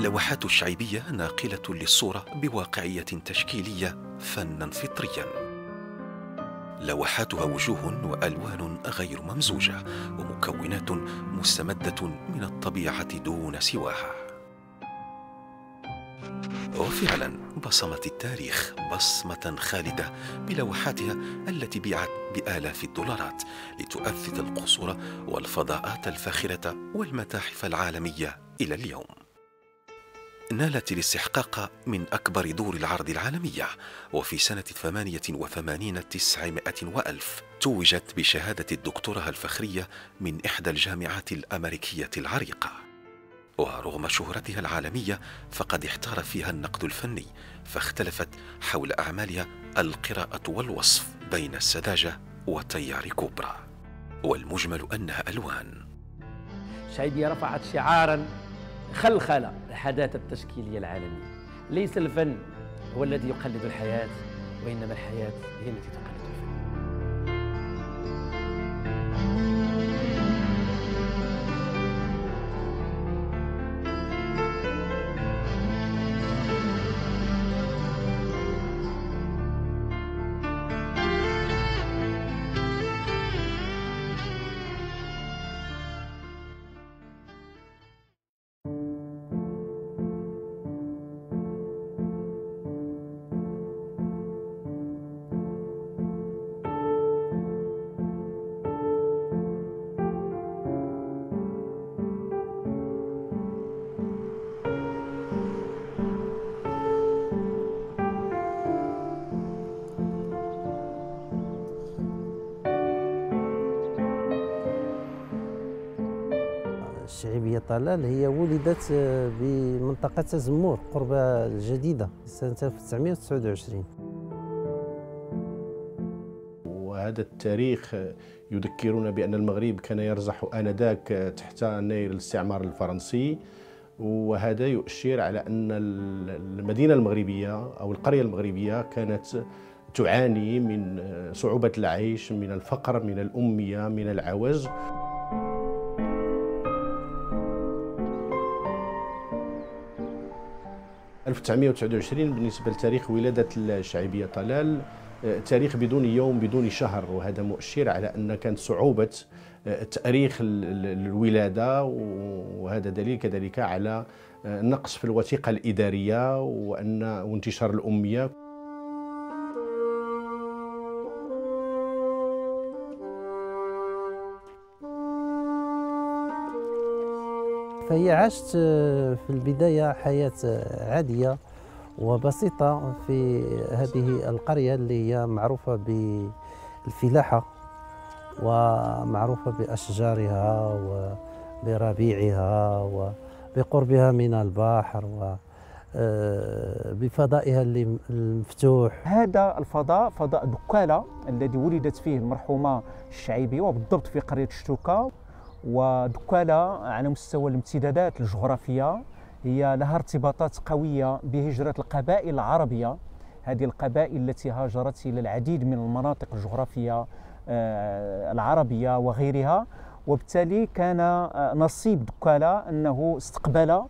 لوحات الشعيبية ناقلة للصورة بواقعية تشكيلية فنا فطريا. لوحاتها وجوه وألوان غير ممزوجة ومكونات مستمدة من الطبيعة دون سواها. وفعلا بصمت التاريخ بصمة خالدة بلوحاتها التي بيعت بآلاف الدولارات لتؤثث القصور والفضاءات الفاخرة والمتاحف العالمية إلى اليوم. نالت الاستحقاق من أكبر دور العرض العالمية وفي سنة ثمانية وثمانين تسعمائة وألف توجت بشهادة الدكتوراه الفخرية من إحدى الجامعات الأمريكية العريقة. ورغم شهرتها العالمية فقد احتار فيها النقد الفني فاختلفت حول أعمالها القراءة والوصف بين السذاجة وتيار كوبرا. والمجمل أنها ألوان. شعيبية رفعت شعارا خلخل الحداثة التشكيلية العالمية. ليس الفن هو الذي يقلد الحياة وإنما الحياة هي التي تقلد الشعيبية طلال هي ولدت آه، بمنطقة زمور قرب الجديدة سنة 1929 وهذا التاريخ يذكرنا بأن المغرب كان يرزح آنذاك تحت نير الاستعمار الفرنسي وهذا يؤشر على أن المدينة المغربية أو القرية المغربية كانت تعاني من صعوبة العيش من الفقر من الأمية من العوز. 1929 بالنسبة لتاريخ ولادة الشعيبية طلال. آه، تاريخ بدون يوم بدون شهر وهذا مؤشر على أن كانت صعوبة آه، تأريخ الولادة وهذا دليل كذلك على آه، نقص في الوثيقة الإدارية وأن وانتشار الأمية. فهي عاشت في البداية حياة عادية وبسيطة في هذه القرية اللي هي معروفة بالفلاحة ومعروفة بأشجارها وبربيعها وبقربها من البحر و بفضائها المفتوح. هذا الفضاء فضاء دكالة الذي ولدت فيه المرحومة الشعيبي وبالضبط في قرية شتوكا ودكالة على مستوى الامتدادات الجغرافية هي لها ارتباطات قوية بهجرة القبائل العربية. هذه القبائل التي هاجرت إلى العديد من المناطق الجغرافية آه، العربية وغيرها. وبالتالي كان آه، نصيب دكالة أنه استقبل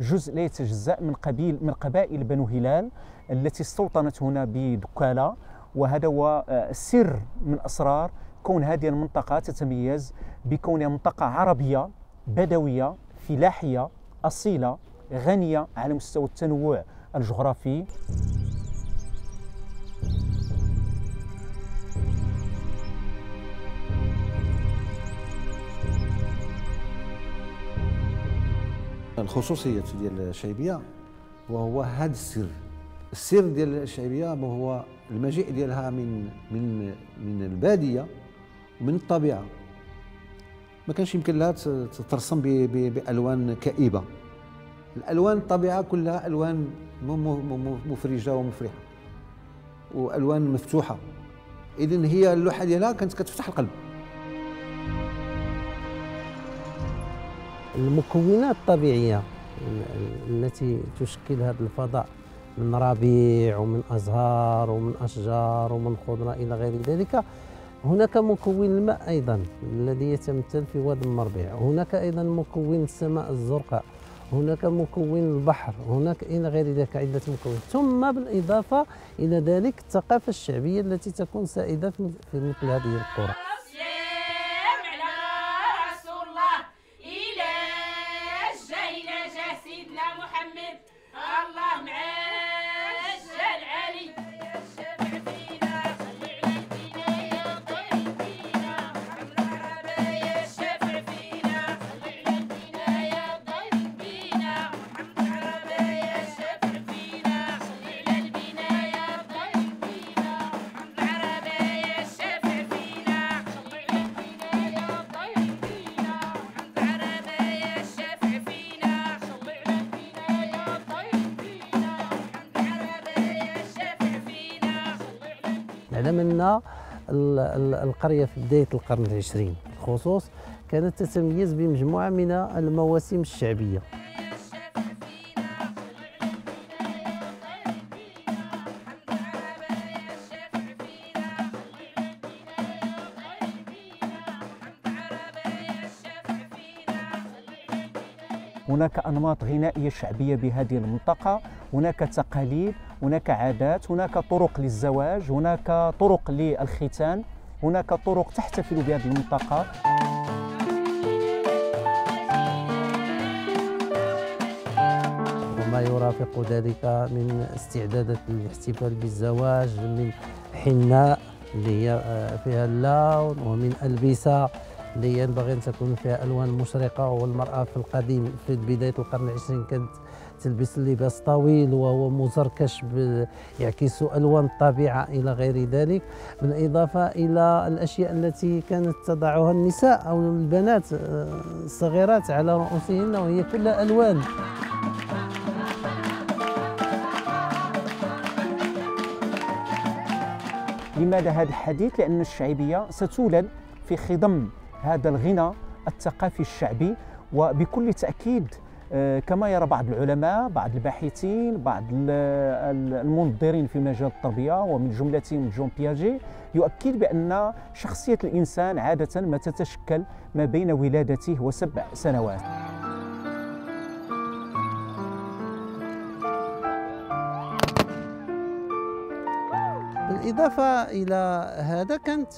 جزء لا يتجزأ من قبيل من قبائل بنو هلال التي استوطنت هنا بدكالة وهذا هو آه، سر من أسرار كون هذه المنطقة تتميز بكونها منطقة عربية بدوية فلاحية أصيلة غنية على مستوى التنوع الجغرافي. الخصوصية ديال الشعيبية وهو هذا السر. السر ديال الشعيبية هو المجيء ديالها من من من البادية ومن الطبيعة. ما كانش يمكن لها ترسم بألوان كئيبة. الألوان الطبيعة كلها ألوان مفرجة ومفرحة. وألوان مفتوحة. اذا هي اللوحة ديالها كانت كتفتح القلب. المكونات الطبيعية التي تشكل هذا الفضاء من ربيع ومن أزهار ومن أشجار ومن خضرة إلى غير ذلك هناك مكون الماء أيضا الذي يتمثل في واد المربيع. هناك أيضا مكون السماء الزرقاء. هناك مكون البحر. هناك إلى غير ذلك عدة مكونات ثم بالإضافة إلى ذلك الثقافة الشعبية التي تكون سائدة في مثل هذه القرى. أن القرية في بداية القرن العشرين. بالخصوص كانت تتميز بمجموعة من المواسم الشعبية. هناك أنماط غنائية شعبية بهذه المنطقة. هناك تقاليد هناك عادات هناك طرق للزواج هناك طرق للختان هناك طرق تحتفل بهذه المنطقة وما يرافق ذلك من استعدادات للاحتفال بالزواج من حناء اللي هي فيها اللون ومن ألبسة اللي ينبغي أن تكون فيها ألوان مشرقة والمرأة في القديم في بداية القرن العشرين كانت تلبس اللباس طويل وهو مزركش يعكس ألوان الطبيعة إلى غير ذلك بالإضافة إلى الأشياء التي كانت تضعها النساء أو البنات آه، الصغيرات على رؤوسهن وهي كلها ألوان لماذا هذا الحديث؟ لأن الشعبية ستولد في خضم هذا الغنى الثقافي الشعبي وبكل تأكيد كما يرى بعض العلماء بعض الباحثين بعض المنظرين في مجال التربية ومن جملتهم جون بياجي يؤكد بأن شخصية الإنسان عادة ما تتشكل ما بين ولادته وسبع سنوات. بالإضافة إلى هذا كانت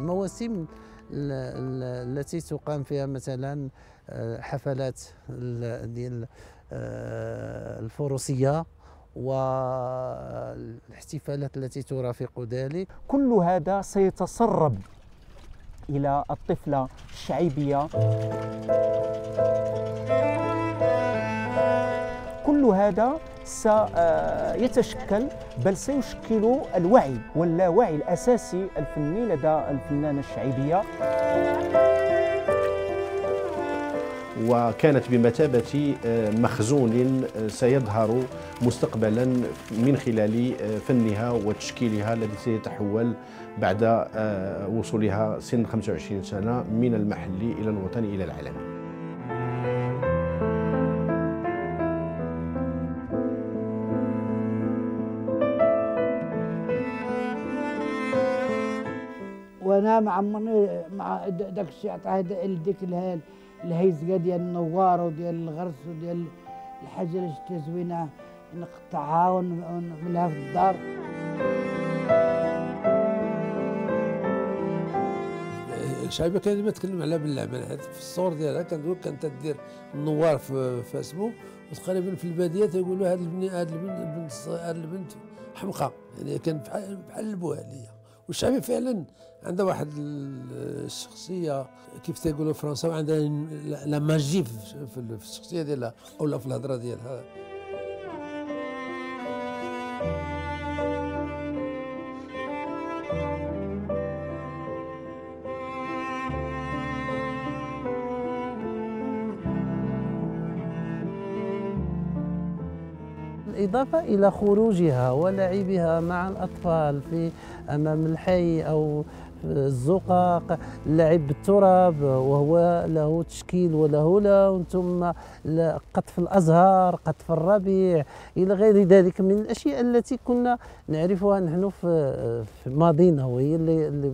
المواسم التي تقام فيها مثلا آه، حفلات ديال آه، الفروسية والاحتفالات التي ترافق ذلك. كل هذا سيتسرب إلى الطفلة الشعيبية. كل هذا سيتشكل بل سيشكل الوعي واللاوعي الأساسي الفني لدى الفنانة الشعيبية. وكانت بمثابة آه، مخزون آه، سيظهر مستقبلا من خلال آه، فنها وتشكيلها الذي سيتحول بعد وصولها سن 25 سنة من المحلي إلى الوطني إلى العالمي وأنا مع مع داك الشيء عطاه ديك الهيزقه ديال النوار وديال الغرس وديال الحاجة اللي شتي زوينه نقطعها ونعملها في الدار. الشعبيه كانت ديما تكلم على باللعبه في الصور ديالها كانت كانت تدير النوار في, اسمه وتقريبا في البادية تيقولوا هذه البنت هذه البنت هذه البنت حمقى. يعني كانت بحال بحال البوها ليا والشعبيه فعلا عندها واحد الشخصية كيف تيقولوا فرنسا عندها لا ماجي في الشخصية ديالها أو في الهضرة ديالها. بالإضافة إلى خروجها ولعبها مع الأطفال في أمام الحي أو الزقاق اللعب بالتراب وهو له تشكيل وله لون ثم قطف الأزهار قطف الربيع إلى غير ذلك من الأشياء التي كنا نعرفها نحن في ماضينا وهي اللي, اللي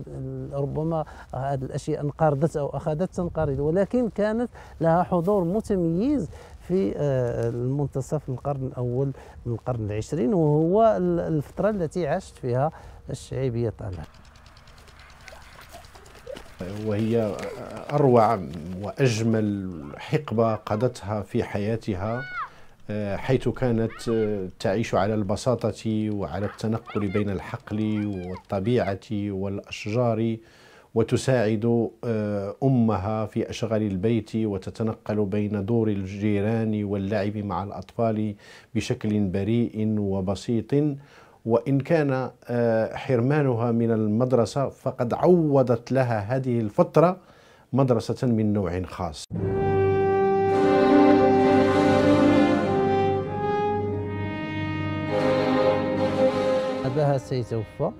ربما هذه الأشياء انقرضت أو أخذت تنقرض. ولكن كانت لها حضور متميز في آه، المنتصف القرن الأول من القرن العشرين وهو الفترة التي عاشت فيها الشعيبية طالع. وهي أروع وأجمل حقبة قضتها في حياتها آه، حيث كانت آه، تعيش على البساطة وعلى التنقل بين الحقل والطبيعة والأشجار وتساعد آه، أمها في أشغال البيت وتتنقل بين دور الجيران واللعب مع الأطفال بشكل بريء وبسيط. وإن كان آه، حرمانها من المدرسة فقد عوضت لها هذه الفترة مدرسة من نوع خاص. أباها سيتوفى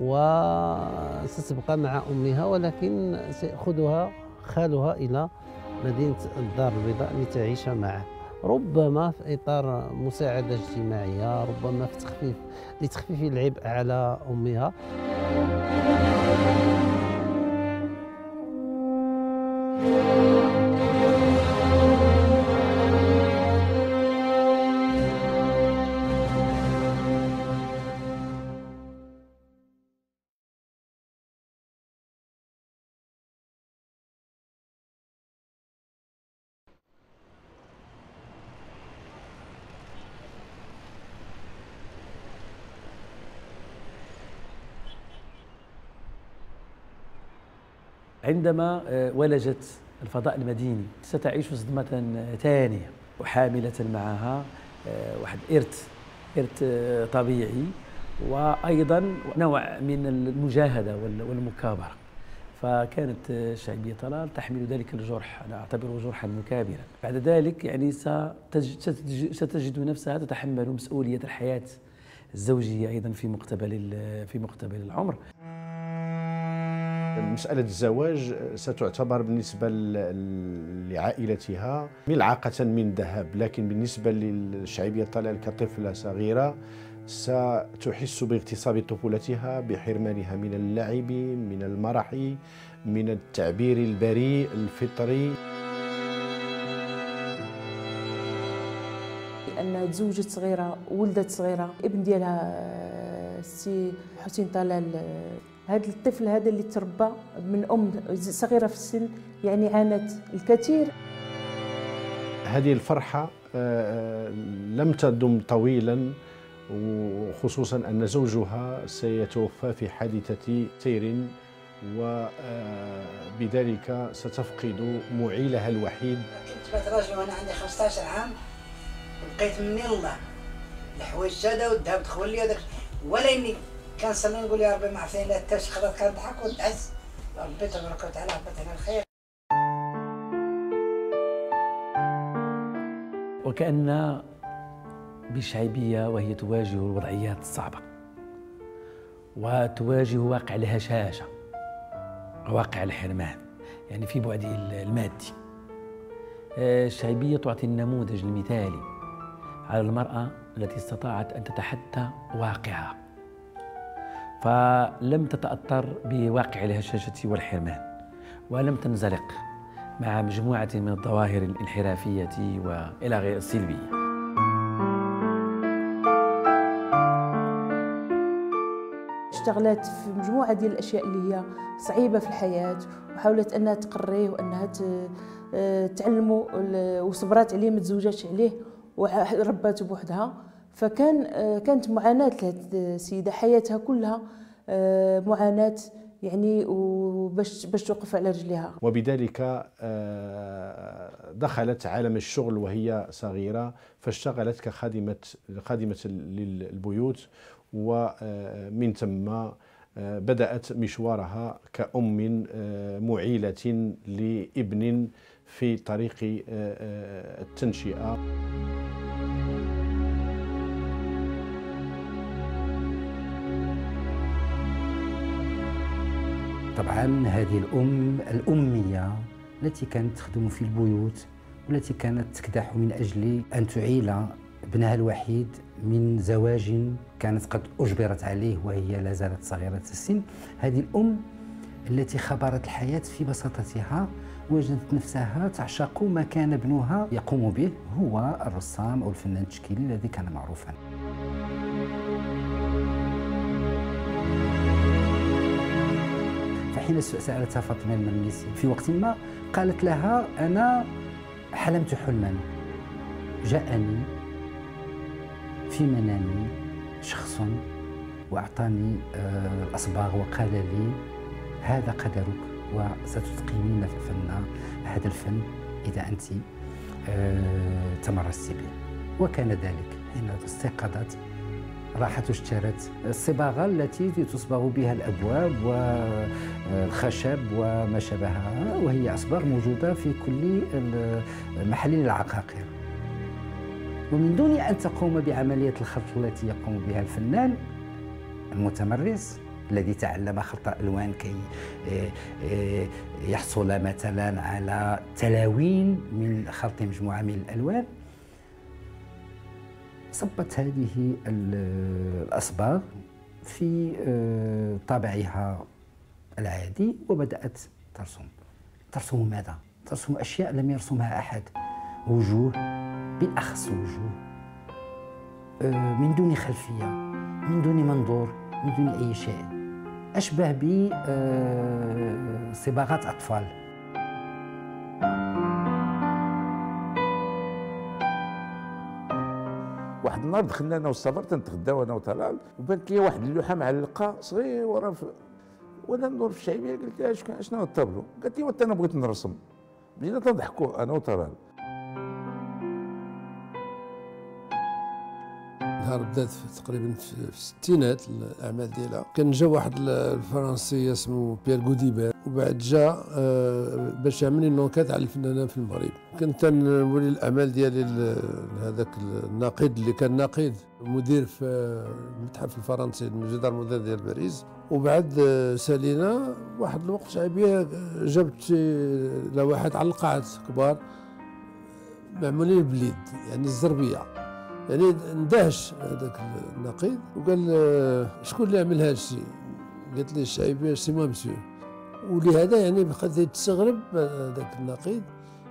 وستبقى مع أمها ولكن سيأخذها خالها إلى مدينة الدار البيضاء لتعيش معه ربما في إطار مساعدة اجتماعية ربما في تخفيف لتخفيف العبء على أمها. عندما آه، ولجت الفضاء المديني ستعيش صدمة ثانية وحاملة معها آه، واحد إرث إرث آه، طبيعي وأيضا نوع من المجاهدة والمكابرة. فكانت الشعبية طلال تحمل ذلك الجرح. أنا أعتبره جرحا مكابرا. بعد ذلك يعني ستجد نفسها تتحمل مسؤولية الحياة الزوجية أيضا في مقتبل في مقتبل العمر. مسألة الزواج ستعتبر بالنسبة لعائلتها ملعقة من ذهب. لكن بالنسبة للشعبية الطلال كطفلة صغيرة ستحس باغتصاب طفولتها بحرمانها من اللعب من المرح من التعبير البريء الفطري. أن تزوجت صغيرة ولدت صغيرة ابن ديالها السي حسين طلال هذا الطفل هذا اللي تربى من أم صغيرة في السن يعني عانت الكثير. هذه الفرحة آه، لم تدم طويلا وخصوصا أن زوجها سيتوفى في حادثة سير وبذلك آه، ستفقد معيلها الوحيد. كنت بتراجع وأنا عندي 15 عام. بقيت مني الله الحوايج ساده والذهب دخل لي ولا إني كنصلي نقول يا ربي ما عرفتني لا شي خلاص كنضحك وندعس ربي تبارك وتعالى عبتنا الخير وكأن بشعيبية وهي تواجه الوضعيات الصعبة وتواجه واقع الهشاشة واقع الحرمان يعني في بعده المادي. الشعيبية تعطي النموذج المثالي على المرأة التي استطاعت أن تتحدى واقعها. فلم تتأثر بواقع الهشاشة والحرمان ولم تنزلق مع مجموعة من الظواهر الانحرافية وإلى غير السلبية اشتغلت في مجموعة ديال الأشياء اللي هي صعيبة في الحياة وحاولت أنها تقريه وأنها تعلمه وصبرات عليه ما عليه ورباته بوحدها. فكان آه، كانت معاناة السيدة حياتها كلها آه، معاناة يعني وباش باش توقف على رجليها. وبذلك آه، دخلت عالم الشغل وهي صغيرة فاشتغلت كخادمة خادمة للبيوت ومن ثم بدأت مشوارها كأم معيلة لابن في طريق التنشئة. طبعا هذه الأم الأمية التي كانت تخدم في البيوت والتي كانت تكدح من أجل أن تعيل ابنها الوحيد من زواج كانت قد أجبرت عليه وهي لا زالت صغيرة السن. هذه الأم التي خبرت الحياة في بساطتها وجدت نفسها تعشق ما كان ابنها يقوم به هو الرسام أو الفنان التشكيلي الذي كان معروفا. فحين سألتها فاطمة المنيسي في وقت ما قالت لها أنا حلمت حلما. جاءني في منامي شخص وأعطاني آه، الأصباغ وقال لي هذا قدرك وستتقنين فن هذا الفن إذا أنت آه، تمرست به. وكان ذلك حين استيقظت راحت واشترت الصباغة التي تصبغ بها الأبواب والخشب وما شابهها وهي أصباغ موجودة في كل محلين العقاقير. ومن دون أن تقوم بعملية الخلط التي يقوم بها الفنان المتمرس الذي تعلم خلط الالوان كي آه، آه، يحصل مثلا على تلاوين من خلط مجموعة من الألوان. صبت هذه الاصباغ في آه، طابعها العادي وبدأت ترسم. ترسم ماذا؟ ترسم أشياء لم يرسمها أحد. وجوه بالاخص وجوه. من دون خلفية من دون منظور من دون أي شيء. أشبه بصباغات أطفال. واحد النهار دخلنا أنا والصبر تنتغداو أنا وطلال وبانت لي واحد اللوحه معلقه صغيره وأنا ندور في الشعبيه قلت لها شنو الطابلو؟ قالت لي أنا بغيت نرسم. بدينا تضحكوا أنا وطلال نهار بدات تقريبا في الستينات الأعمال ديالها. كان جا واحد الفرنسي اسمه بيير غوديبير وبعد جا آه، باش يعمل نوكات على الفنانين في المغرب. كنت نولي الأعمال ديالي هذاك الناقد اللي كان ناقد مدير في المتحف الفرنسي المجدار المدير ديال باريس. وبعد آه، سالينا واحد الوقت شعبية جبت لوحات على القاعات كبار معمولين بليد يعني الزربية. يعني اندهش هذاك النقيض وقال شكون اللي عمل هذا الشيء؟ قالت لي الشعيبيه c'est moi monsieur ولهذا يعني بقيت تستغرب هذاك النقيض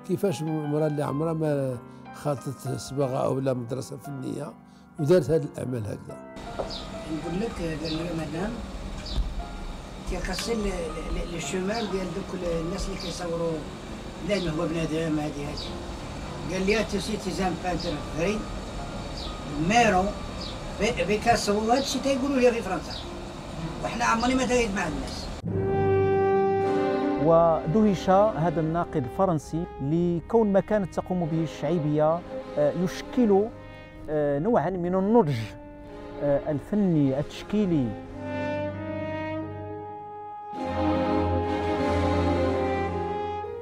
كيفاش المراه اللي عمرها ما خاطت صباغة أو لا مدرسة فنية ودارت هذه الأعمال هكذا. نقول لك قال لي مدام كيقصي الشمال ديال دوك الناس اللي كيصوروا لا هو بنادم هذه هذه. قال لي تسي تيزام بانتر فري ميرو بيكاسو وهذا الشيء تيقولوا لي في فرنسا. وحنا عمرني ما تايد مع الناس. ودهش هذا الناقد الفرنسي لكون ما كانت تقوم به الشعيبية آه، يشكل آه، نوعا من النضج آه، الفني التشكيلي.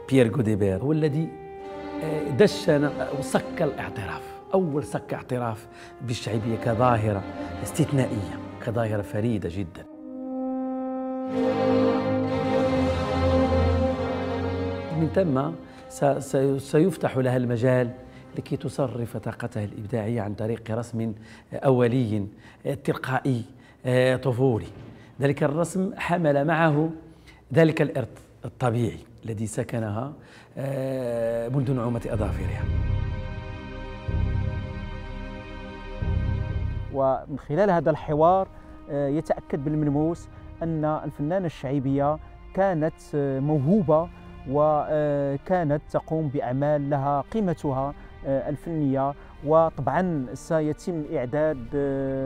بيير غوديبير هو الذي دشن وصك الاعتراف. أول صك اعتراف بالشعبية كظاهرة استثنائية كظاهرة فريدة جدا. من ثم سيفتح لها المجال لكي تصرف طاقتها الإبداعية عن طريق رسم أولي تلقائي طفولي. ذلك الرسم حمل معه ذلك الإرث الطبيعي الذي سكنها منذ نعومة أظافرها. ومن خلال هذا الحوار آه، يتأكد بالملموس أن الفنانة الشعيبية كانت آه، موهوبة وكانت تقوم بأعمال لها قيمتها آه، الفنية. وطبعا سيتم إعداد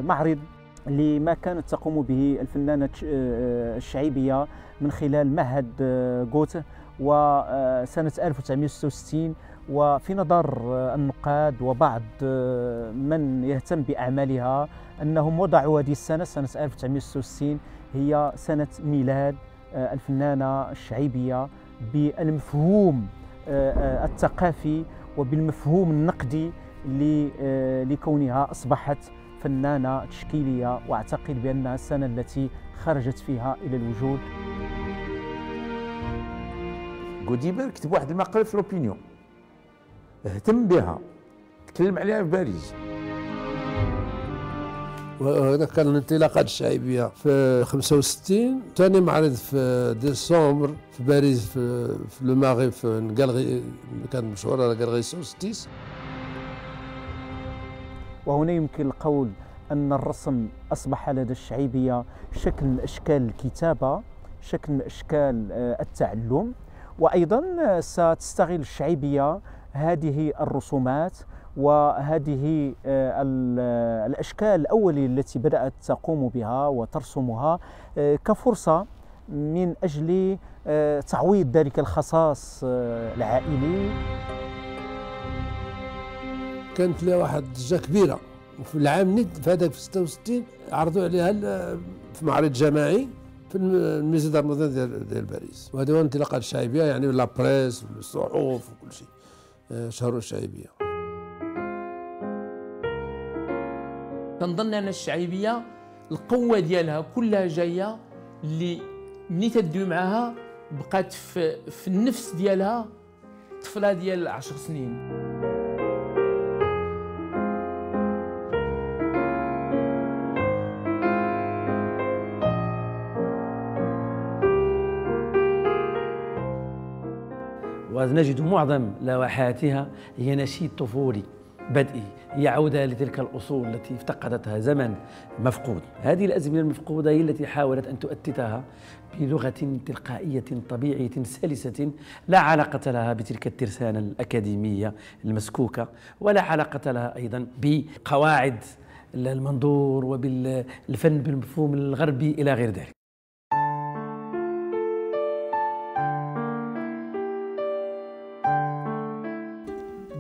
معرض لما كانت تقوم به الفنانة الشعيبية من خلال معهد غوته. وسنة 1966 وفي نظر النقاد وبعض من يهتم بأعمالها أنهم وضعوا هذه السنة سنة 1966 هي سنة ميلاد الفنانة الشعيبية بالمفهوم الثقافي وبالمفهوم النقدي لكونها أصبحت فنانة تشكيلية وأعتقد بأنها السنة التي خرجت فيها إلى الوجود. غوديبر كتب واحد المقال في لوبينيون اهتم بها. تكلم عليها في باريس. وهذا كان الانطلاقات الشعبية في 65 ثاني معرض في ديسمبر في باريس في, في لو ماغي في كالغي كان مشهور على كالغي سوستيس. وهنا يمكن القول أن الرسم أصبح لدى الشعيبية شكل من أشكال الكتابة شكل من أشكال آه، التعلم. وأيضا آه، ستستغل الشعيبية هذه الرسومات وهذه آه، الأشكال الأولية التي بدأت تقوم بها وترسمها كفرصة من أجل تعويض ذلك الخصاص العائلي. كانت لها واحد ضجه كبيرة وفي العام ند في هذاك في 66 عرضوا عليها في معرض جماعي في الميزي دارمودان ديال باريس. وهذا هو الانطلاقات الشعبيه يعني لا بريس والصحف وكل شيء. شهروا الشعبيه كنظن أن الشعيبية القوة ديالها كلها جاية اللي ملي تدوي معاها بقات في, في النفس ديالها طفلة ديال عشر سنين. ونجد معظم لوحاتها هي نشيد طفولي بدئي هي عودة لتلك الأصول التي افتقدتها زمن مفقود. هذه الأزمنة المفقودة هي التي حاولت أن تؤتتها بلغة تلقائية طبيعية سلسة لا علاقة لها بتلك الترسانة الأكاديمية المسكوكة ولا علاقة لها أيضا بقواعد المنظور وبالفن بالمفهوم الغربي إلى غير ذلك.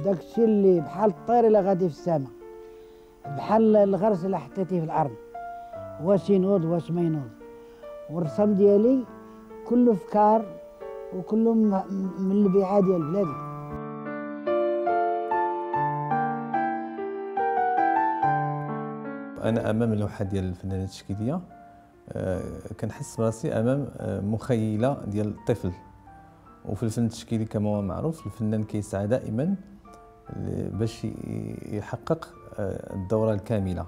داك الشيء اللي بحال الطير اللي غادي في السماء بحال الغرس اللي حطيتيه في الأرض. واش ينوض واش ما ينوض. والرسم ديالي كله افكار وكله من البيعة ديال بلادي. أنا أمام اللوحه ديال الفنانة التشكيلية أه كنحس براسي أمام آه، مخيلة ديال الطفل. وفي الفن التشكيلي كما هو معروف الفنان كيسعى دائما باش يحقق آه، الدورة الكاملة.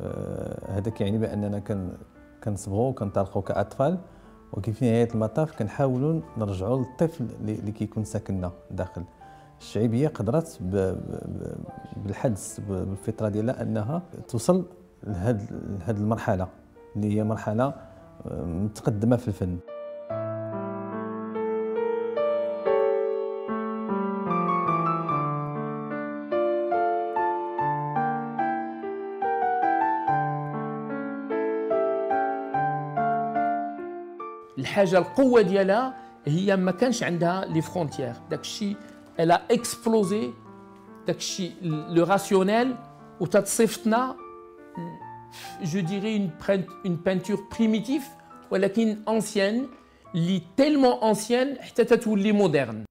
آه، هذا كيعني بأننا كنصبغوا وكنطلقوا كأطفال وفي نهاية المطاف كنحاولوا نرجعوا للطفل اللي كيكون ساكننا داخل. الشعبيه قدرت بالحدس بالفطرة ديالها أنها توصل لهذه المرحلة اللي هي مرحلة آه، متقدمة في الفن. الحاجة القوة ديالها هي ما كانش عندها les frontières داك الشيء الا explosé داك الشيء le rationnel وتتصيفطنا je dirais une peinture primitive ولكن ancienne اللي tellement ancienne حتى تتولي moderne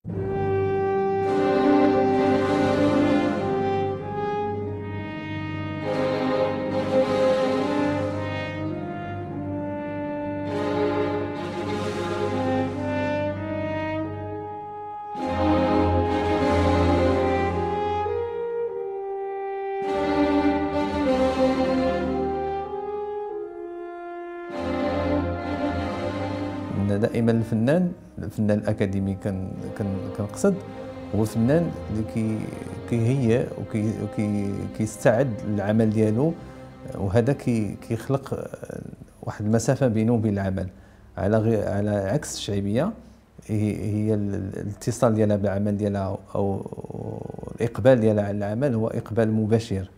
الفنان الفنان الأكاديمي كان كنقصد هو الفنان اللي كي كيهيئ وكي كيستعد للعمل ديالو وهذا كي كيخلق واحد المسافة بينه وبين العمل. على غير على عكس الشعبية هي الاتصال ديالها بالعمل ديالها أو الإقبال ديالها على العمل هو إقبال مباشر.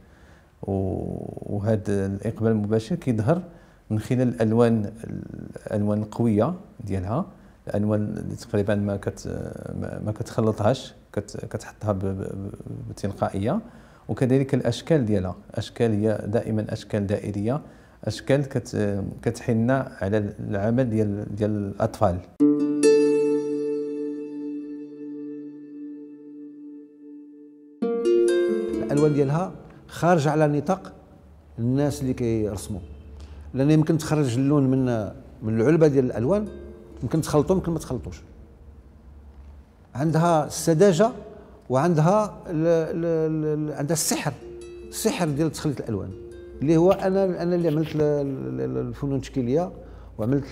وهذا الإقبال المباشر كيظهر من خلال الألوان الألوان القوية ديالها. الالوان تقريبا ما كت ما كتخلطهاش كتحطها بتلقائيه وكذلك الأشكال ديالها. أشكال هي دائما أشكال دائرية. أشكال كت كتحن على العمل ديال ديال الأطفال. الألوان ديالها خارجه على نطاق الناس اللي كيرسموا. لأن يمكن تخرج اللون من من العلبة ديال الألوان يمكن تخلطوا يمكن ما تخلطوش. عندها السذاجة وعندها ال ال ال عندها السحر السحر ديال تخليط الألوان. اللي هو أنا أنا اللي عملت الفنون التشكيلية وعملت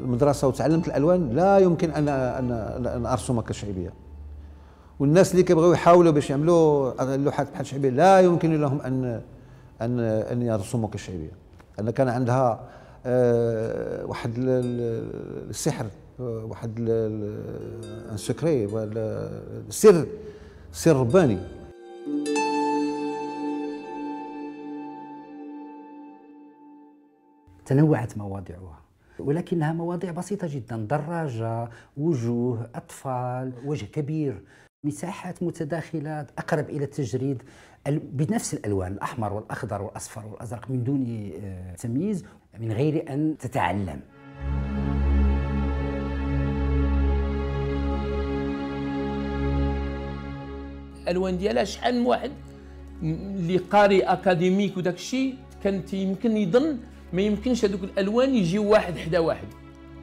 المدرسة وتعلمت الألوان لا يمكن أن أن أرسم كشعبيه والناس اللي كيبغيو يحاولوا باش يعملوا اللوحات بحال الشعبيه لا يمكن لهم أن أن أن يرسموا كالشعبيه ان كان عندها واحد السحر واحد ان سكري سر سر رباني. تنوعت مواضيعها ولكنها مواضيع بسيطة جدا دراجة وجوه أطفال وجه كبير مساحات متداخلة أقرب إلى التجريد بنفس الألوان الأحمر والأخضر والأصفر والأزرق من دون آه، تمييز. من غير أن تتعلم. الالوان ديالها شحال من واحد؟ اللي قاري أكاديميك وداك الشيء كانت يمكن يظن ما يمكنش هذوك الألوان يجيو واحد حدا واحد.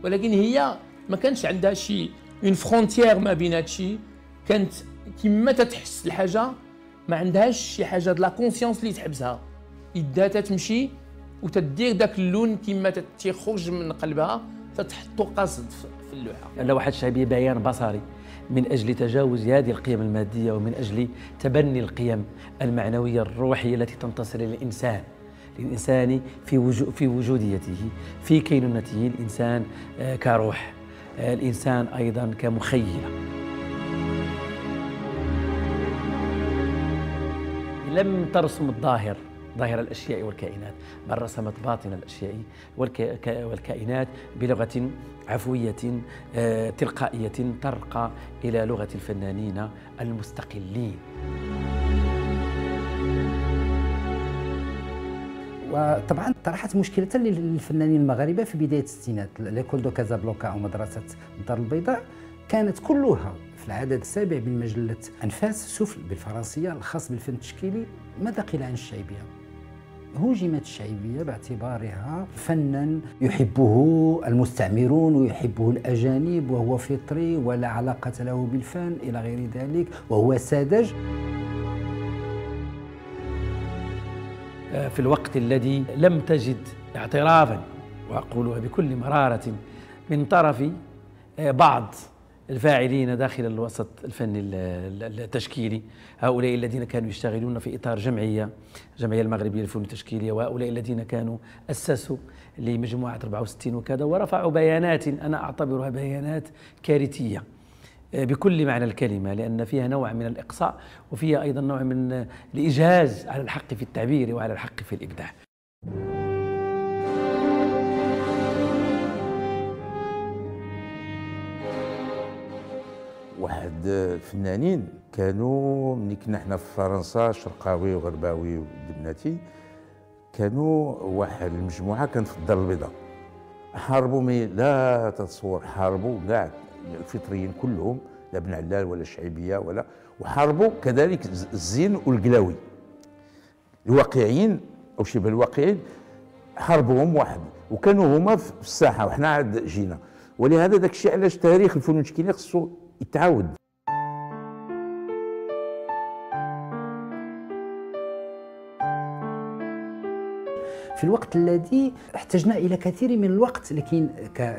ولكن هي ما كانش عندها شي une frontière ما بين هادشي كانت كيما تتحس الحاجة ما عندهاش شي حاجة la conscience اللي تحبسها. يدها تتمشي وتدير داك اللون كيما تيخرج من قلبها تتحطو قاصد في اللوحة. اللوحه الشعبيه بيان بصري من أجل تجاوز هذه القيم المادية ومن أجل تبني القيم المعنوية الروحية التي تنتصر للإنسان للإنسان في في وجوديته في كينونته الإنسان آه، كروح آه، الإنسان أيضا كمخيلة. لم ترسم الظاهر. ظاهر الأشياء والكائنات بل رسمت باطن الأشياء والكائنات بلغة عفوية آه، تلقائية ترقى إلى لغة الفنانين المستقلين وطبعا طرحت مشكلة للفنانين المغاربة في بداية الستينات l'école de Casablanca أو مدرسة الدار البيضاء كانت كلها في العدد السابع من مجلة أنفاس سوفل بالفرنسية الخاص بالفن التشكيلي ماذا قيل عن الشعبية؟ هوجمت الشعبية باعتبارها فنا يحبه المستعمرون ويحبه الأجانب وهو فطري ولا علاقة له بالفن إلى غير ذلك وهو ساذج. في الوقت الذي لم تجد اعترافا وأقولها بكل مرارة من طرف بعض الفاعلين داخل الوسط الفني التشكيلي. هؤلاء الذين كانوا يشتغلون في إطار جمعية جمعية المغربية للفنون التشكيلية وهؤلاء الذين كانوا أسسوا لمجموعة 64 وكذا ورفعوا بيانات. أنا أعتبرها بيانات كارثية بكل معنى الكلمة لأن فيها نوع من الإقصاء وفيها أيضا نوع من الإيجاز على الحق في التعبير وعلى الحق في الإبداع. واحد الفنانين كانوا ملي كنا حنا في فرنسا شرقاوي وغرباوي ودبناتي كانوا واحد المجموعة كانت في الدار البيضاء. حاربوا مي لا تتصور حاربوا كاع الفطريين كلهم لا بن علال ولا الشعيبيه ولا وحاربوا كذلك الزين والقلاوي. الواقعيين أو شبه الواقعيين حاربوهم واحد وكانوا هما في الساحة وحنا عاد جينا. ولهذا داك الشيء علاش تاريخ الفنون التشكيلية خصو يتعاود في الوقت الذي احتجنا إلى كثير من الوقت لكن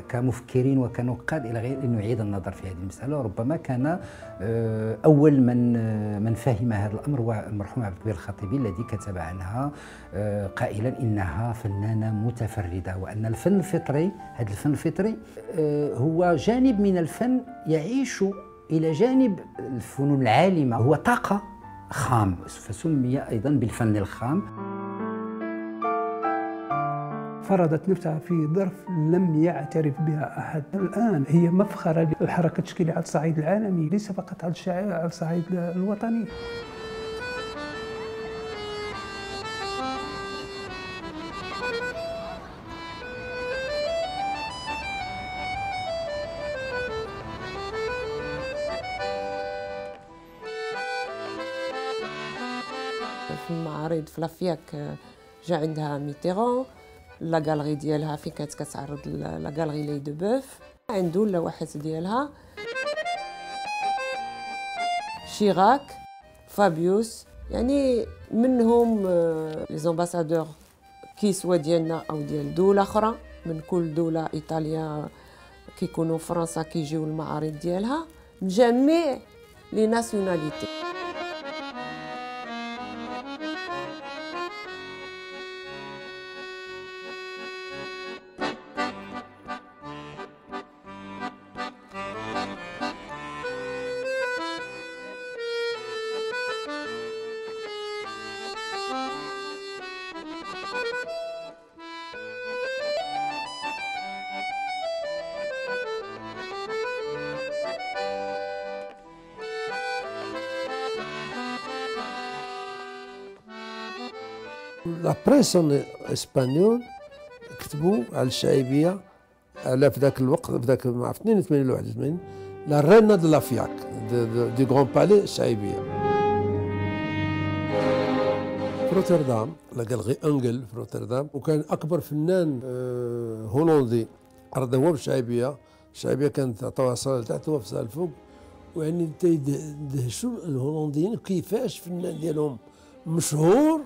كمفكرين وكنقاد إلى غير أن نعيد النظر في هذه المسألة وربما كان آه، أول من آه، من فهم هذا الأمر هو المرحوم عبد الكبير الخطيبي الذي كتب عنها آه، قائلا إنها فنانة متفردة وأن الفن الفطري هذا الفن الفطري هو جانب من الفن يعيش إلى جانب الفنون العالمة هو طاقة خام فسمي أيضا بالفن الخام. فرضت نفسها في ظرف لم يعترف بها أحد. الآن هي مفخرة للحركة التشكيلية على الصعيد العالمي ليس فقط على على الصعيد الوطني. في المعارض في la FIAC جا عندها ميتيرون. la galerie ديالها فين كانت كتعرض la galerie ل Dubuffet عنده اللوحات ديالها. شيراك فابيوس يعني منهم les ambassadeurs que ce soit ديالنا أو ديال دول أخرى. من كل دوله إيطاليا كيكونوا فرنسا كيجيو المعارض ديالها. جميع لي ناسيوناليتي la presse espagnole كتبوا على الشعيبية على في ذاك الوقت في ذاك مع 82 ولا 81 la reina de la FIAC du Grand Palais الشعيبيه في روتردام la galerie أنجل في روتردام وكان أكبر فنان آه، هولندي عرض هو بالشعيبيه الشعيبيه كانت تعطوها صالة تحت هو في الفوق. ويعني تيدهشوا الهولنديين كيفاش فنان ديالهم مشهور.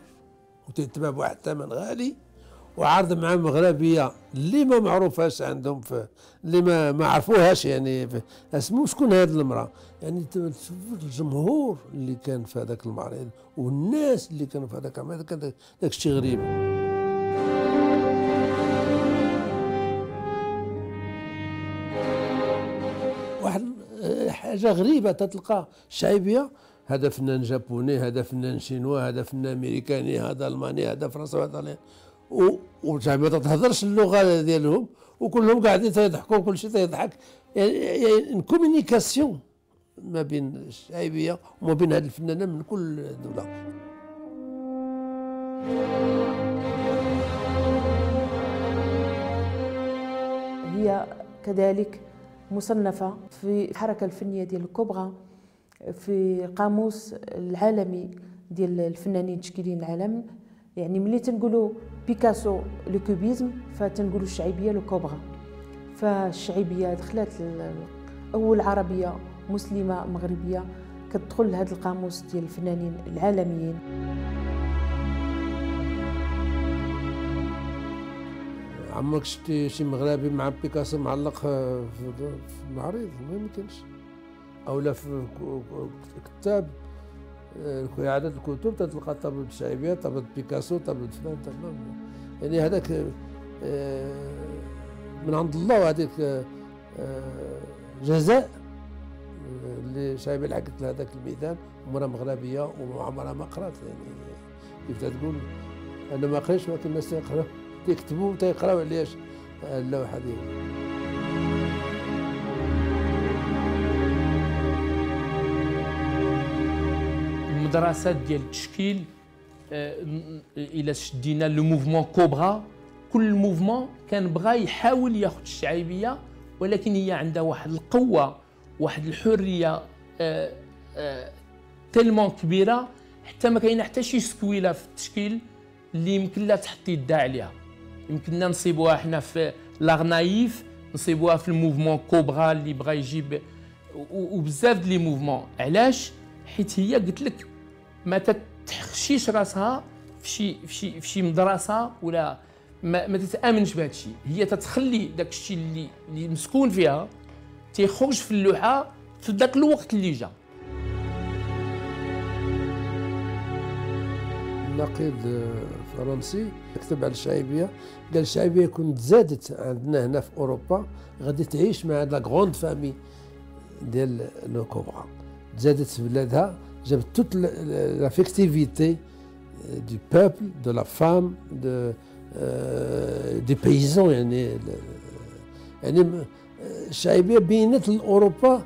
وتتباع بواحد الثمن غالي وعرض مع مغربيه اللي ما معروفاش عندهم في اللي ما ما عرفوهاش يعني اسمو شكون هذه المرأة؟ يعني تشوف الجمهور اللي كان في هذاك المعرض والناس اللي كانوا في هذاك المعرض كان داك الشيء غريب. واحد حاجة غريبة تتلقى شعيبية هذا فنان جابوني هذا فنان شينوا هذا فنان أمريكاني هذا ألماني هذا وهذا طاليان وجامعة ما تهضرش اللغة ديالهم وكلهم قاعدين تيضحكوا كل شيء تيضحك. يعني, كومينيكاسيون ما بين الشعيبيه وما بين هذه الفنانة من كل دولة. هي كذلك مصنفة في الحركة الفنية ديال الكوبغا في قاموس العالمي ديال الفنانين التشكيليين العالم. يعني ملي تنقولوا بيكاسو لو كوبيزم فتنقولوا الشعيبية لو كوبغا فالشعيبية دخلت اول عربية مسلمة مغربية كتدخل لهذا القاموس ديال الفنانين العالميين. عمرك شفتي شي مغربي مع بيكاسو معلق في المعرض؟ ما يمكنش. أو لا في كتاب عدد الكتب تلقى طابلة الشعبية طابلة بيكاسو طابلة فلان تمام يعني هذاك آه، من عند الله هذيك آه، جزاء آه، اللي شعبية لحقت لهذاك الميدان مرة مغربية وعمرها ما قرات. يعني كيف تقول أنا ما قريتش ولكن الناس تيقراو تيكتبوا تيقراو علاش اللوحة ديالي المدرسات ديال التشكيل آه، إلى شدينا لو موفمون كوبرا كل موفمون كان بغى يحاول ياخذ الشعيبية ولكن هي عندها واحد القوة واحد الحرية tellement آه، آه، كبيرة حتى ما كاينة حتى شي سكويلة في التشكيل اللي يمكن لها تحط يدها عليها. يمكننا نصيبوها حنا في لاغنايف نصيبوها في ال mouvement Cobra اللي بغى يجيب وبزاف les mouvements. علاش؟ حيت هي قلت لك ما تتخشيش راسها في شي في شي في شي مدرسة ولا ما, ما تتأمنش بهذا الشيء هي تتخلي داك الشيء اللي اللي مسكون فيها تيخرج في اللوحة في ذاك الوقت اللي جا. نقيد فرنسي كتب على الشعيبية. قال الشعيبية كنت زادت عندنا هنا في أوروبا غادي تعيش مع لا غروند فامي ديال لو كوبرا زادت في بلادها j'aime toute l'affectivité euh, du peuple, de la femme, de, euh, des paysans. يعني يعني الشعبيه بينت لاوروبا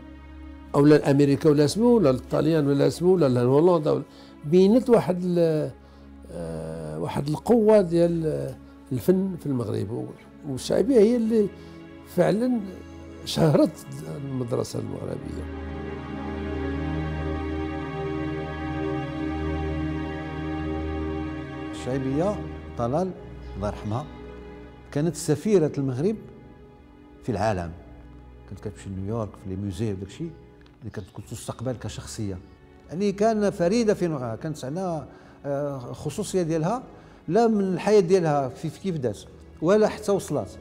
أو لامريكا ولا اسمه ولا الطليان ولا اسمه ولا هولندا بينت واحد آه، واحد القوة ديال الفن في المغرب. والشعبيه هي اللي فعلا شهرت المدرسة المغربية. الشعيبية طلال الله يرحمها كانت سفيرة المغرب في العالم. كانت كتمشي لنيويورك في لي موزي وداك الشيء اللي كانت تستقبل كشخصية. يعني كان فريدة في نوعها كانت عندها آه، خصوصية ديالها لا من الحياة ديالها في كيف دات ولا حتى وصلت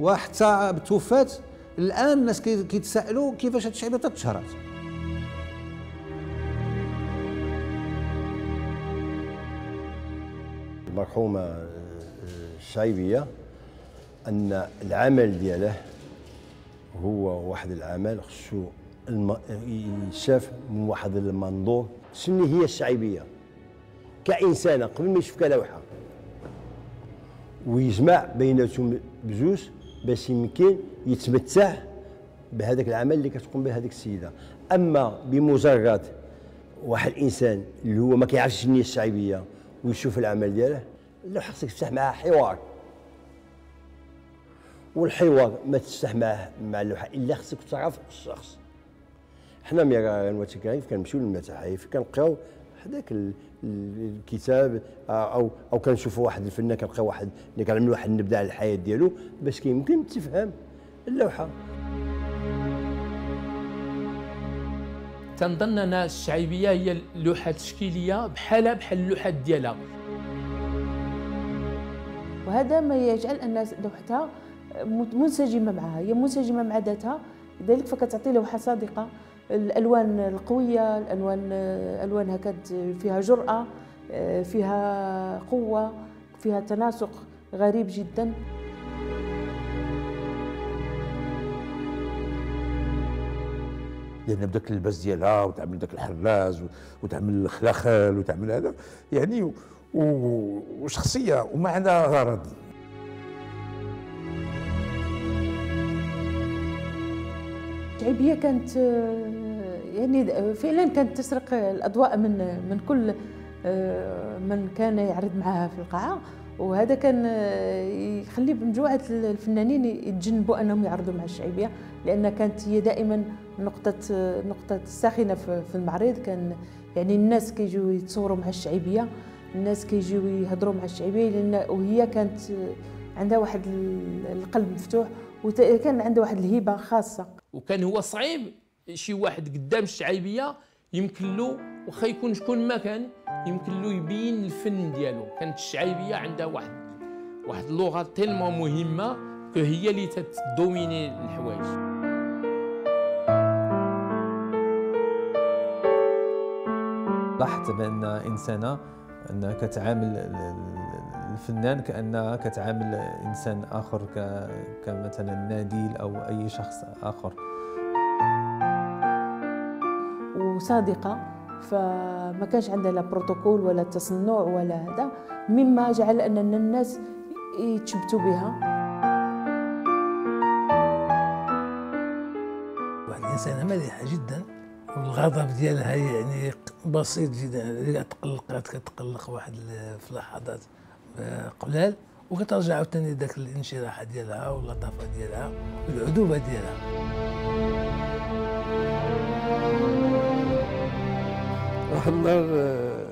وحتى توفات الآن الناس كيتسائلوا كيفاش هاد الشعيبه تشهرات المرحومه آه، الشعيبيه أن العمل دياله هو واحد العمل خصو الم... يشاف من واحد المنظور. شنو هي الشعيبية؟ كإنسانة قبل ما يشوف كلوحه ويجمع بيناتهم بجوج باش يمكن يتمتع بهذاك العمل اللي كتقوم به هذيك السيدة. أما بمجرد واحد الإنسان اللي هو ما كيعرفش شنو هي الشعيبية ويشوف العمل دياله لا خاصك تفتح معاه حوار. والحوار ما تفتح معاه مع اللوحة إلا خصك تعرف الشخص. حنا مرارا وتكريف كنمشيو للمتاحف كنلقاو هذاك الكتاب أو أو كنشوفوا واحد الفنان كنلقاو واحد اللي كنعمل واحد النبذه على الحياة ديالو باش كيمكن تفهم اللوحة. تنظن أنا الشعيبية هي اللوحة التشكيلية بحالها بحال اللوحات ديالها. وهذا ما يجعل أن لوحتها منسجمة معها. هي منسجمة مع ذاتها. لذلك فكتعطي لوحة صادقة. الألوان القوية الألوان ألوانها كانت فيها جرأة فيها قوة فيها تناسق غريب جدا. لأن بداك اللباس ديالها وتعمل داك الحراز وتعمل الخلاخل وتعمل هذا. يعني وشخصية وما عندها غرض. الشعيبيه كانت يعني فعلا كانت تسرق الأضواء من من كل من كان يعرض معها في القاعة. وهذا كان يخلي مجموعه الفنانين يتجنبوا أنهم يعرضوا مع الشعيبية لأن كانت هي دائما نقطة نقطة ساخنه في المعرض كان يعني الناس كيجيو يتصوروا مع الشعيبية الناس كيجيو يهضروا مع الشعيبية لأن وهي كانت عندها واحد القلب مفتوح وكان عندها واحد الهبه خاصة. وكان هو صعيب شي واحد قدام الشعيبية يمكن له واخا يكون شكون ما كان يمكن له يبين الفن ديالو. كانت الشعيبية عندها واحد واحد اللغة تيلمون مهمة كو هي اللي تدوميني الحوايج. لاحظت بأن إنسانة انها كتعامل الفنان كانها كتعامل إنسان آخر كمثلا ناديل أو أي شخص آخر. وصادقة فما كانش عندها لا بروتوكول ولا تصنع ولا هذا مما جعل أن الناس يتشبتوا بها. واحد الانسانه مليحه جدا. والغضب ديالها يعني بسيط جدا تقلقات كتقلق واحد في لحظات قلال وكترجع عاوتاني ذاك الانشراح ديالها واللطافة ديالها والعذوبة ديالها. واحد النهار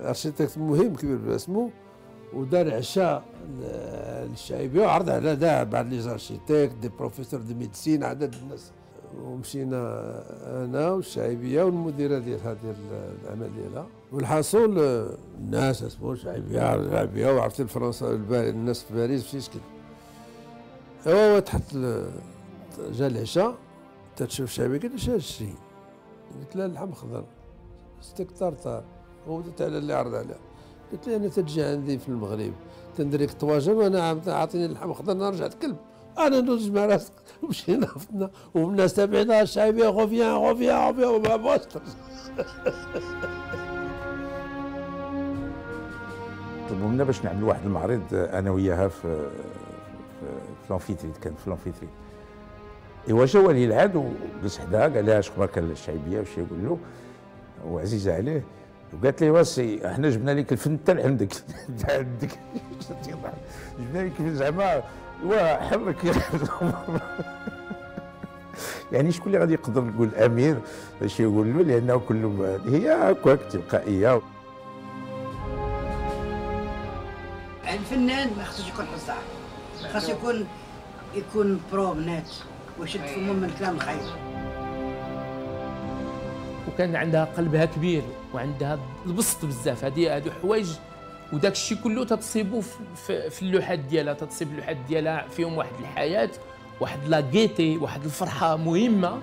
architecte مهم كبير اسمه ودار عشاء للشعيبيه وعرض على بعض les architectes des professeurs des médecins عدد الناس. ومشينا أنا والشعيبيه والمديرة ديال العمل ديالها. والحاصل الناس أسمو شعيبية شعيبية وعرفتي الفرنسا الناس في باريس ماشي كده هو تحت جا العشاء تتشوف الشعيبيه قلت له شي قلت لها اللحم خضر. steak tartare. هو على اللي عرض عليها. قلت له أنا تجي عندي في المغرب تنديرلك طواجن وأنا عاطيني اللحم خضر أنا رجعت كلب. أنا ندوز مع راسك ومشينا فتنا والناس تابعنا الشعبيه reviens reviens reviens وما بغاش طلبوا باش نعملوا واحد المعرض أنا وياها في في L'Amphitrite كان في لونفيتريت إيوا جا ولي العهد وجلس حداها قال لها كان الشعبية واش يقول له. وعزيزة عليه. وقالت لي واسي إحنا جبنا لك الفن حتى لعندك عندك. جبنا لك زعما. وحرك يعني شكون اللي غادي يقدر يقول أمير؟ باش يقول له لأنه كله هي هكاك تلقائية. الفنان ما خصوش يكون حزاع خاص يكون يكون برو بنات ويشد فمه من كلام الخير وكان عندها قلبها كبير وعندها البسط بزاف. هذه هذو حوايج وداك الشيء كله تتصيبو في, اللوحات ديالها تتصيب اللوحات ديالها فيهم واحد الحياة واحد لاكيتي واحد الفرحة مهمة.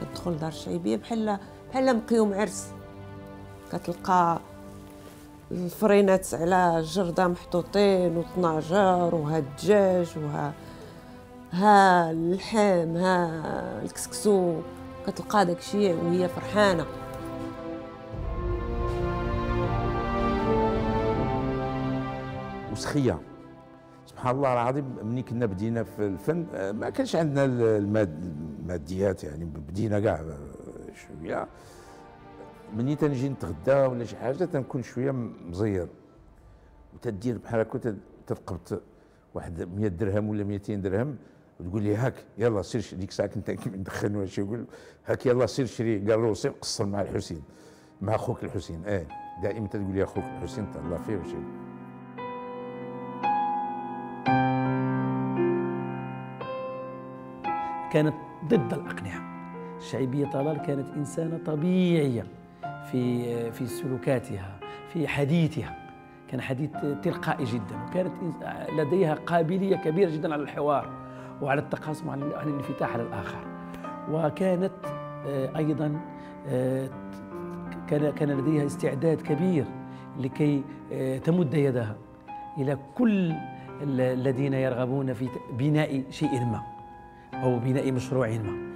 كتدخل دار الشعيبيه بحال بحال مقيوم عرس. كتلقى الفرينات على الجردة محطوطين وطناجر وها الدجاج وها ها اللحم ها الكسكسو. كتلقى داك الشيء وهي فرحانة. وسخية. سبحان الله العظيم ملي كنا بدينا في الفن ما كانش عندنا الماديات يعني بدينا كاع شوية. مني تنجي نتغدى ولا شي حاجة تنكون شوية مزير. وتدير بحال هكا ترقبت واحد 100 درهم ولا 200 درهم وتقول لي هاك يلا سير ديك الساعة كنت ندخن ولا شي يقول هاك يلا سير شري قروصي قصر مع الحسين مع أخوك الحسين. آه دائما تقول لي أخوك الحسين تهلا فيه وشي كانت ضد الأقنعة. الشعيبية طلال كانت إنسانة طبيعية في في سلوكاتها في حديثها. كان حديث تلقائي جدا وكانت لديها قابلية كبيرة جدا على الحوار وعلى التقاسم وعلى الانفتاح على الآخر. وكانت آه، أيضا آه، كان كان لديها استعداد كبير لكي آه، تمد يدها إلى كل الذين يرغبون في بناء شيء ما أو بناء مشروع ما.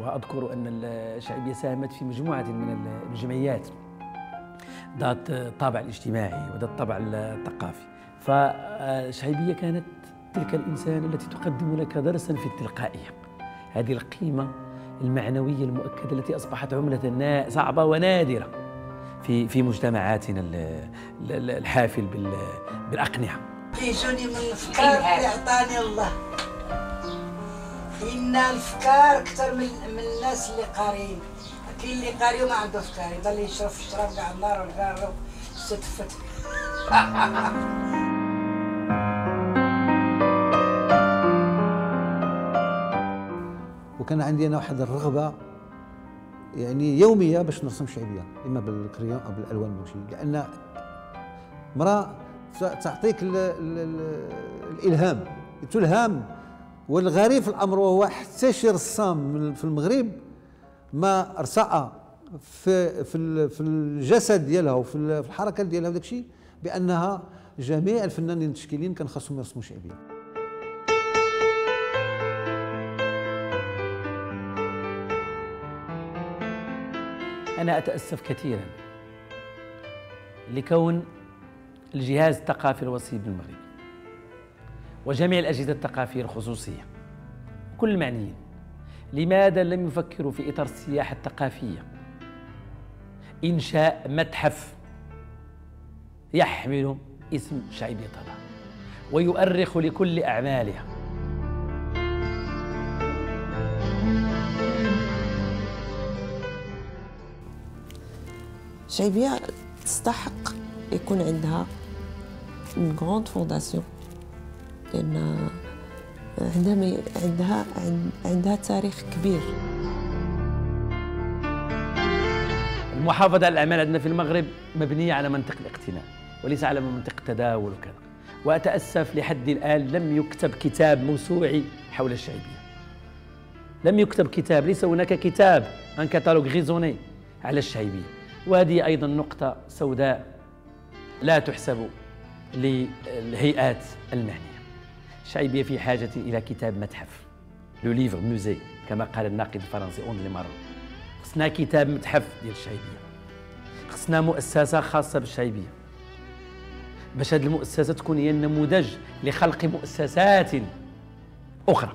وأذكر أن الشعبية ساهمت في مجموعة من الجمعيات ذات الطابع الاجتماعي وذات الطابع الثقافي. فالشعبية كانت تلك الإنسان التي تقدم لك درسا في التلقائية هذه القيمة المعنوية المؤكدة التي أصبحت عملة صعبة ونادرة في في مجتمعاتنا الحافل بالأقنعة. كيجوني من الأفكار اللي عطاني الله. إن الأفكار أكثر من, من الناس اللي قاريين. كاين اللي قاري وما عنده أفكار يضل يشرب الشراب كاع النار والكار ستفت وكان عندي أنا واحد الرغبة يعني يومية باش نرسم شعبية إما بالكريون أو بالألوان أو شيء لأن مراه تعطيك ال ال ال الإلهام. تلهام والغريب في الأمر وهو حتى شي رسام في المغرب ما رسأ في في في الجسد ديالها وفي الحركات ديالها وداك الشيء بأنها جميع الفنانين التشكيليين كان خاصهم يرسموا شعبية. أنا أتأسف كثيرا لكون الجهاز الثقافي الوصي بالمغرب وجميع الأجهزة الثقافية الخصوصية كل المعنيين لماذا لم يفكروا في إطار السياحة الثقافية؟ إنشاء متحف يحمل اسم شعيبية طلال ويؤرخ لكل أعمالها. شعيبية تستحق يكون عندها une grande fondation. لأن عندها عندها عندها تاريخ كبير. المحافظة على الأعمال عندنا في المغرب مبنية على منطق الاقتناء وليس على منطق التداول وكذا. وأتأسف لحد الآن لم يكتب كتاب موسوعي حول الشعبية. لم يكتب كتاب ليس هناك كتاب un catalogue raisonné على الشعبية. وهذه أيضا نقطة سوداء لا تحسب للهيئات المعنية الشعبية في حاجة إلى كتاب متحف. le livre musée كما قال الناقد الفرنسي أون مارو خصنا كتاب متحف ديال الشعبية خصنا مؤسسة خاصة بالشعبية باش هذه المؤسسة تكون هي النموذج لخلق مؤسسات أخرى.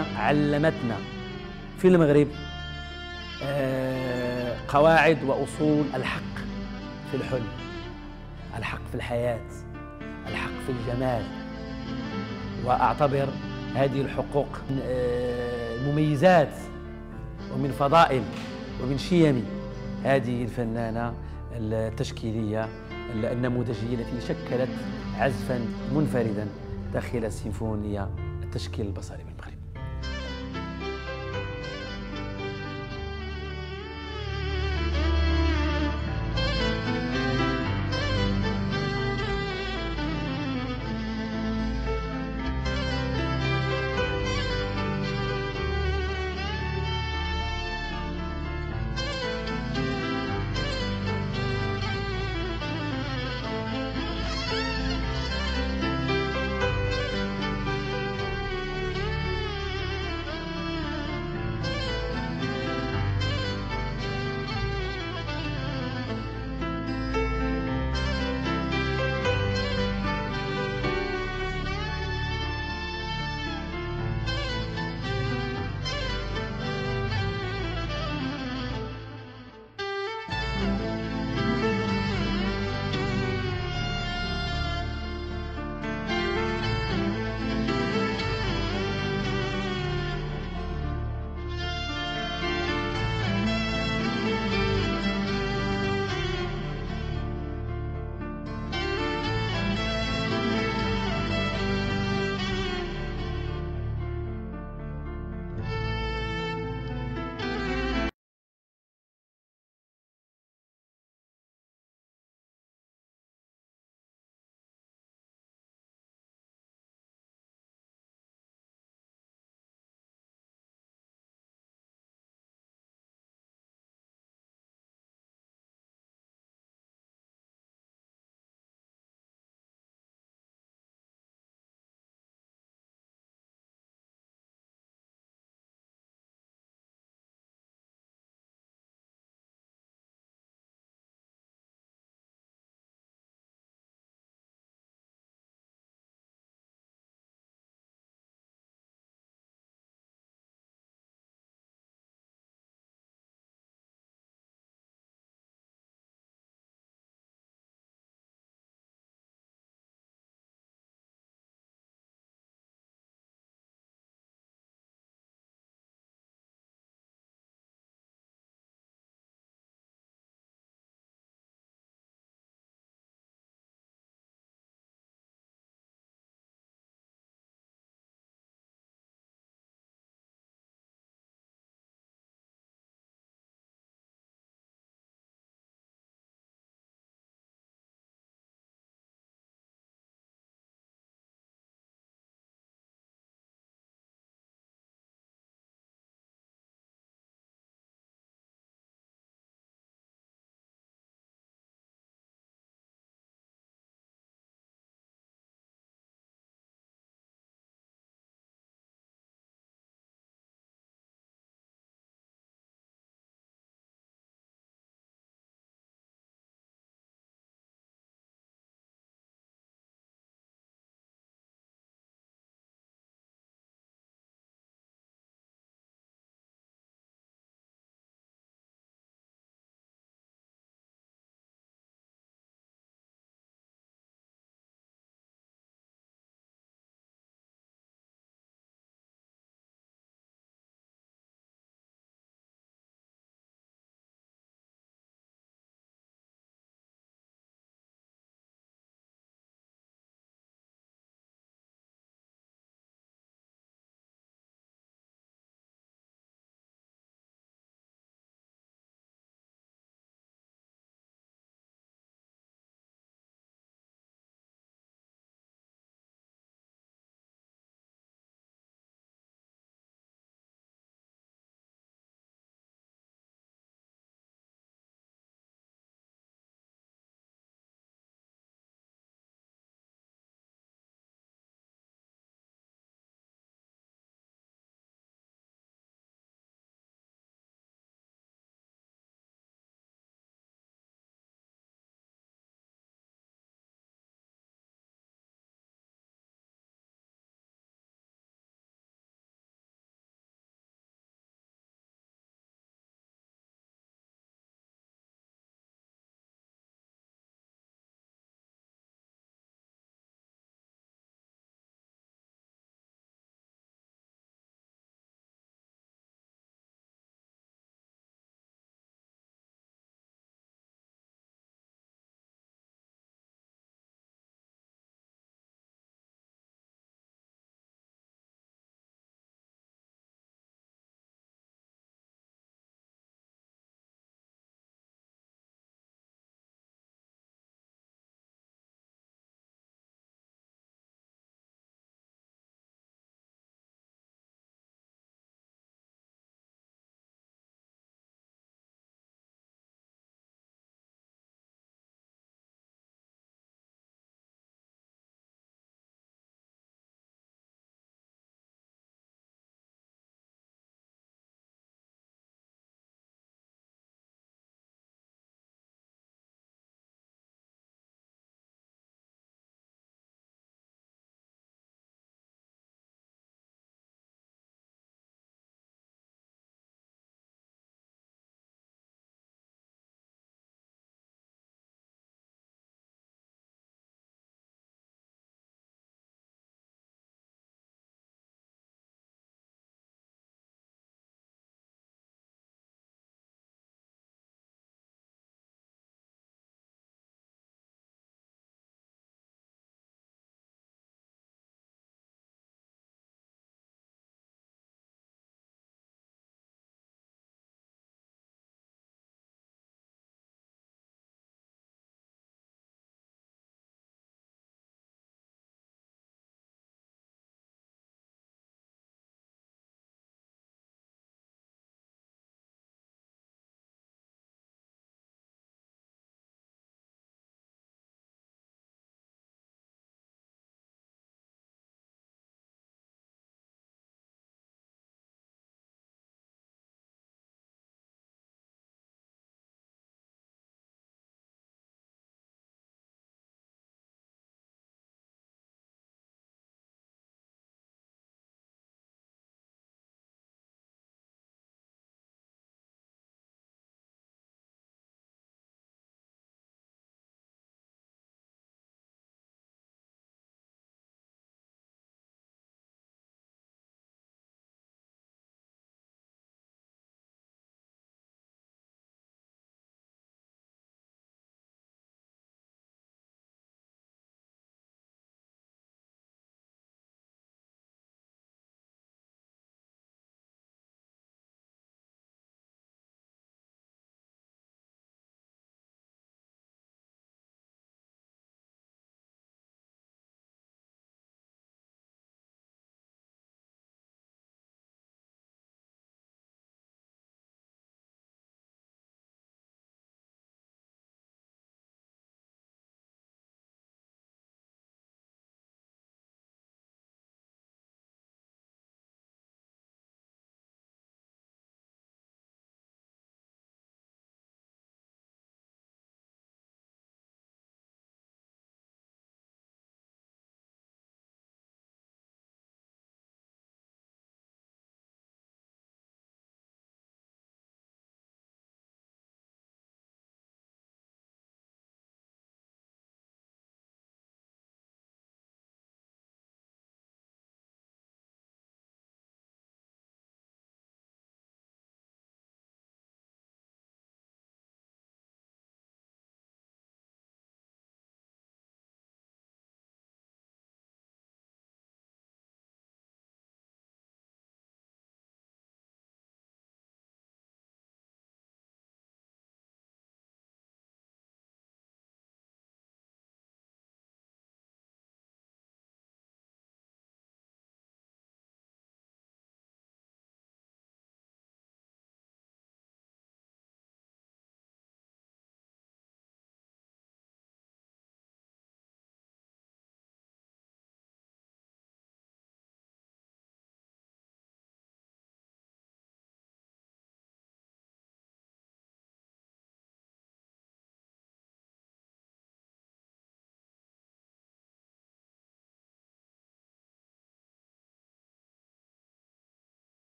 الشعيبية علمتنا. في المغرب آه، قواعد وأصول الحق في الحلم الحق في الحياة الحق في الجمال. وأعتبر هذه الحقوق من آه، مميزات ومن فضائل ومن شيم هذه الفنانة التشكيلية النموذجية التي شكلت عزفا منفردا داخل السيمفونية التشكيل البصري.